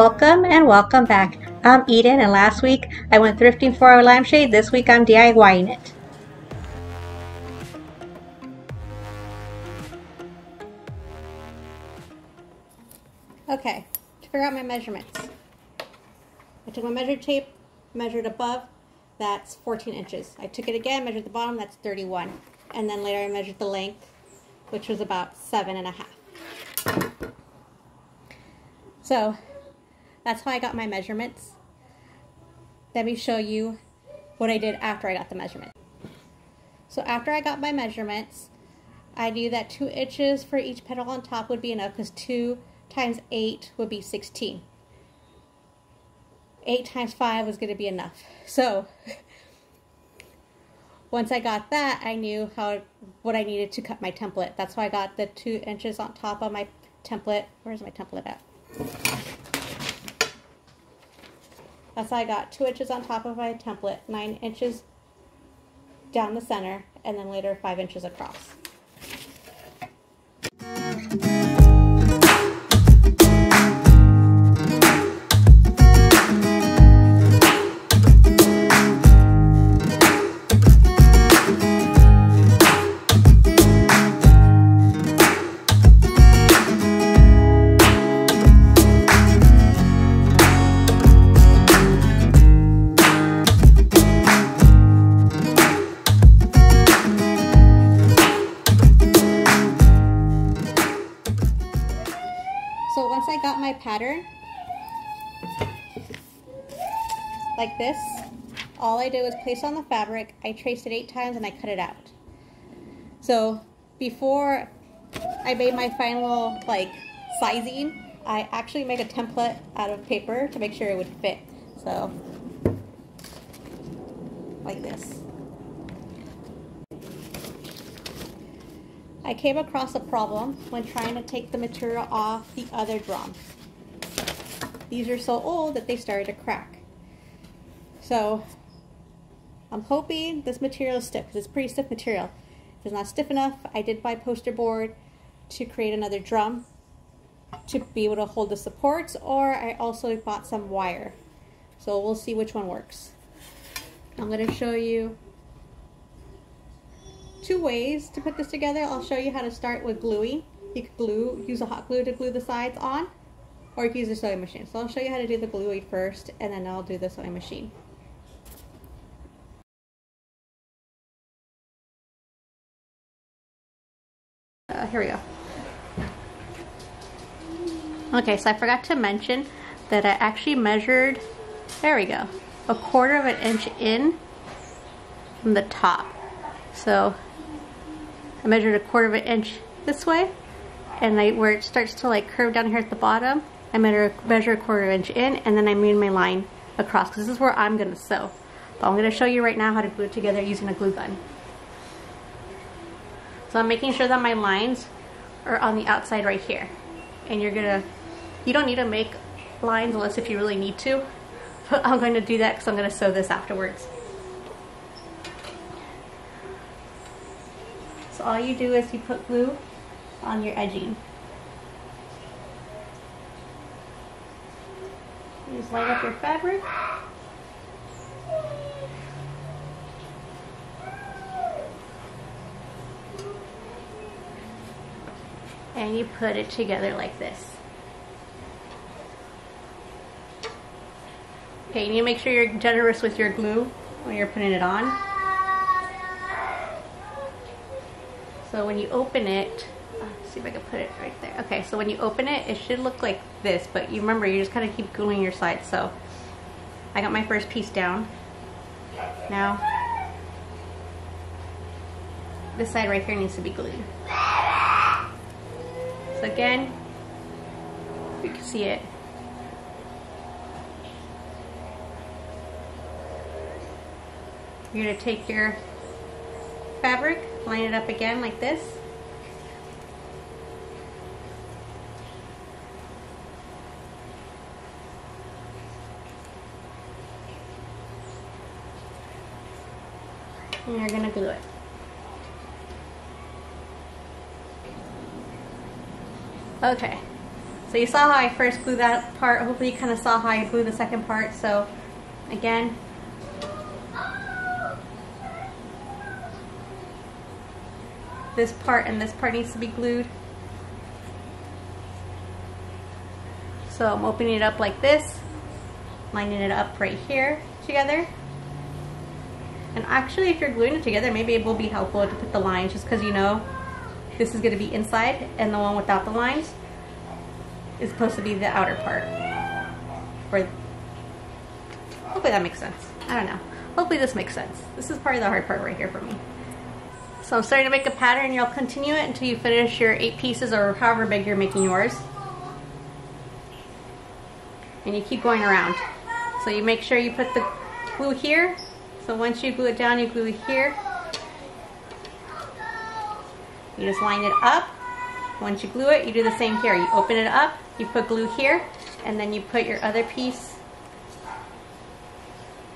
Welcome and welcome back. I'm Eden and last week I went thrifting for our lampshade. This week I'm DIYing it. Okay, to figure out my measurements. I took my measured tape, measured above, that's 14 inches. I took it again, measured the bottom, that's 31. And then later I measured the length, which was about seven and a half. So that's how I got my measurements. Let me show you what I did after I got the measurement. So after I got my measurements, I knew that two inches for each petal on top would be enough because two times eight would be 16. Eight times five was going to be enough. So once I got that, I knew how what I needed to cut my template. That's why I got the two inches on top of my template. Where's my template at? That's I got two inches on top of my template, nine inches down the center, and then later five inches across. Like this, all I did was place on the fabric, I traced it eight times and I cut it out. So before I made my final like sizing, I actually made a template out of paper to make sure it would fit. So like this. I came across a problem when trying to take the material off the other drum. These are so old that they started to crack. So I'm hoping this material is stiff because it's pretty stiff material. If it's not stiff enough, I did buy poster board to create another drum to be able to hold the supports or I also bought some wire. So we'll see which one works. I'm going to show you two ways to put this together. I'll show you how to start with gluing. You could glue, use a hot glue to glue the sides on, or you use a sewing machine. So I'll show you how to do the gluing first, and then I'll do the sewing machine. Uh, here we go. Okay, so I forgot to mention that I actually measured, there we go, a quarter of an inch in from the top. So I measured a quarter of an inch this way, and I, where it starts to like curve down here at the bottom, I measure, measure a quarter of an inch in, and then I made my line across, because this is where I'm going to sew. But I'm going to show you right now how to glue it together using a glue gun. So I'm making sure that my lines are on the outside right here. And you're to, you don't need to make lines unless if you really need to, but I'm to do that because I'm to sew this afterwards. So all you do is you put glue on your edging. You just line up your fabric. And you put it together like this. Okay, you need to make sure you're generous with your glue when you're putting it on. So when you open it, uh, let's see if I can put it right there. Okay, so when you open it, it should look like this, but you remember, you just kind of keep gluing your sides. So I got my first piece down. Now, this side right here needs to be glued. Again, you can see it. You're gonna take your fabric, line it up again like this. And you're gonna glue it. Okay, So you saw how I first glued that part. Hopefully you kind of saw how I glued the second part. So again, this part and this part needs to be glued. So I'm opening it up like this, lining it up right here together. And actually if you're gluing it together, maybe it will be helpful to put the lines just because you know this is going to be inside and the one without the lines is supposed to be the outer part. Or, hopefully that makes sense. I don't know. Hopefully this makes sense. This is probably the hard part right here for me. So I'm starting to make a pattern. You'll continue it until you finish your eight pieces or however big you're making yours. And you keep going around. So you make sure you put the glue here. So once you glue it down, you glue it here. You just line it up. Once you glue it, you do the same here. You open it up, you put glue here, and then you put your other piece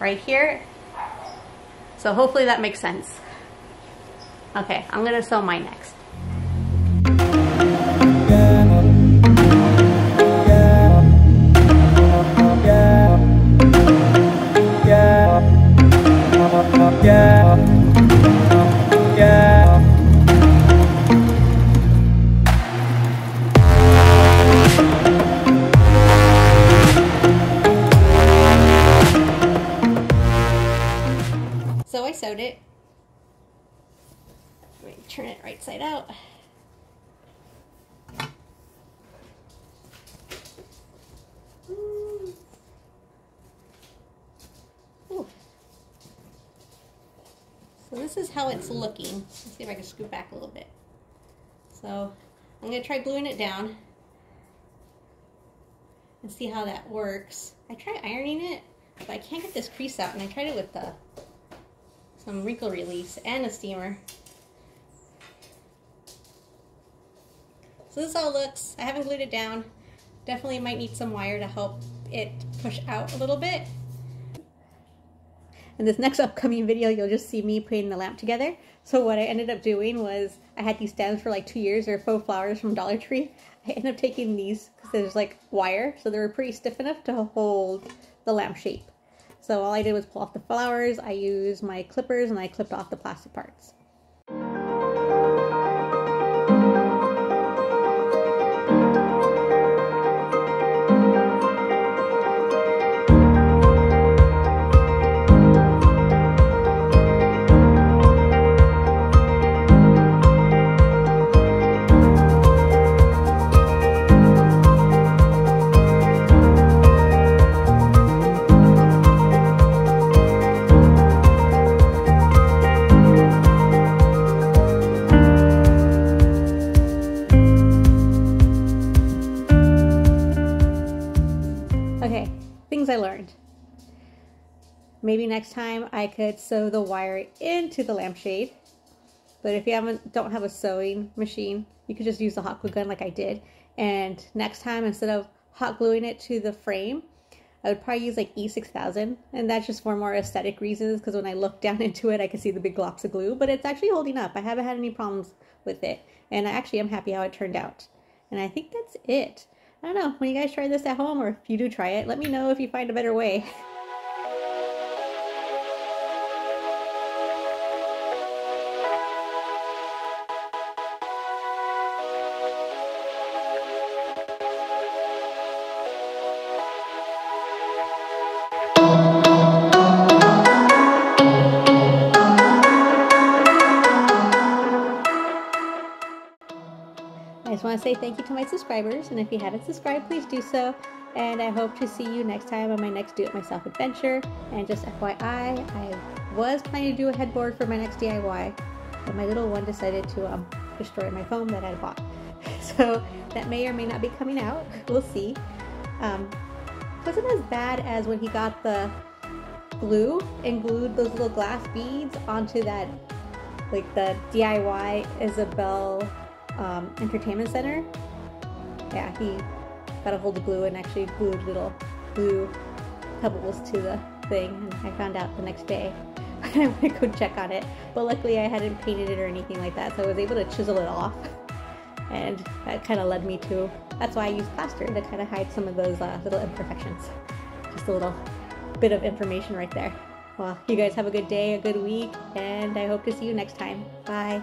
right here. So hopefully that makes sense. Okay, I'm gonna sew mine next. Right side out. So this is how it's looking. Let's see if I can scoot back a little bit. So I'm going to try gluing it down and see how that works. I tried ironing it, but I can't get this crease out, and I tried it with the some wrinkle release and a steamer. So this all looks, I haven't glued it down. Definitely might need some wire to help it push out a little bit. In this next upcoming video, you'll just see me putting the lamp together. So what I ended up doing was, I had these stems for like two years. They're faux flowers from Dollar Tree. I ended up taking these because there's like wire, so they were pretty stiff enough to hold the lamp shape. So all I did was pull off the flowers, I used my clippers, and I clipped off the plastic parts. Maybe next time I could sew the wire into the lampshade. But if you haven't, don't have a sewing machine, you could just use the hot glue gun like I did. And next time, instead of hot gluing it to the frame, I would probably use like E6000. And that's just for more aesthetic reasons because when I look down into it, I can see the big globs of glue. But it's actually holding up. I haven't had any problems with it. And I actually am happy how it turned out. And I think that's it. I don't know, when you guys try this at home or if you do try it, let me know if you find a better way. want to say thank you to my subscribers, and if you haven't subscribed, please do so. And I hope to see you next time on my next do-it-myself adventure. And just FYI, I was planning to do a headboard for my next DIY, but my little one decided to um, destroy my foam that I bought. So that may or may not be coming out. We'll see. Um, wasn't as bad as when he got the glue and glued those little glass beads onto that, like the DIY Isabel um, Entertainment Center. Yeah, he got a hold of glue and actually glued little glue pebbles to the thing, and I found out the next day. I went to go check on it, but luckily I hadn't painted it or anything like that, so I was able to chisel it off. And that kind of led me to, that's why I use plaster to kind of hide some of those uh, little imperfections. Just a little bit of information right there. Well, you guys have a good day, a good week, and I hope to see you next time. Bye.